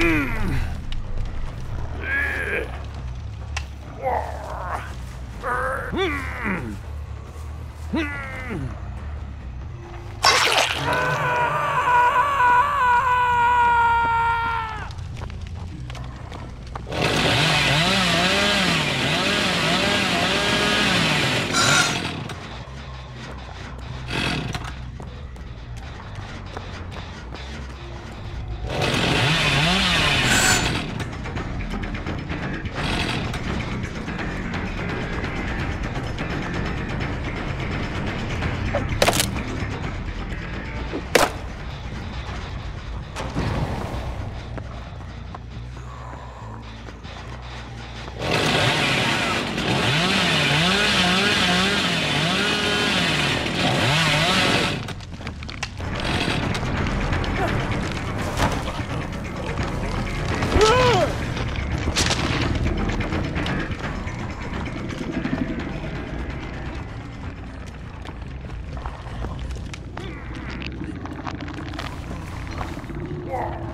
Mm. Yeah.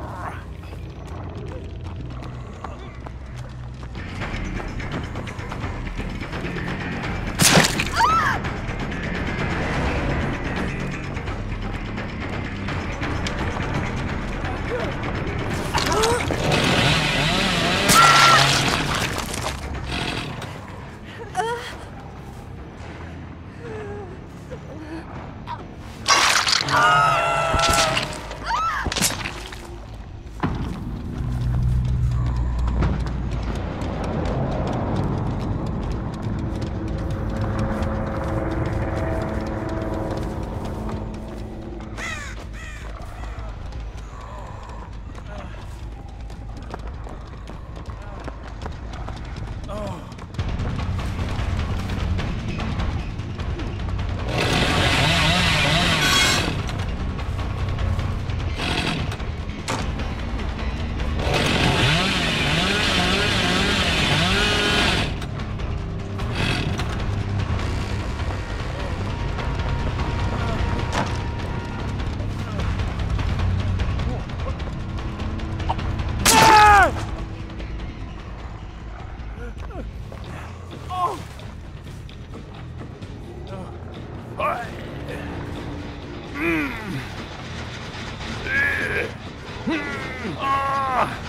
Ah!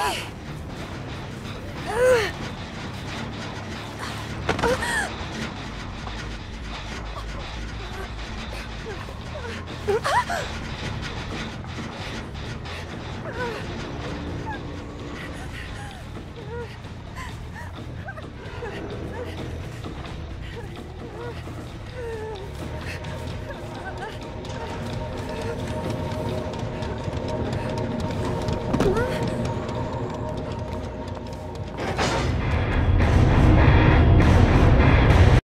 う、あっ